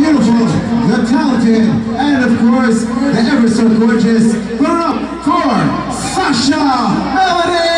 beautiful, the talented, and of course, the ever so gorgeous. Put it up for Sasha Melody!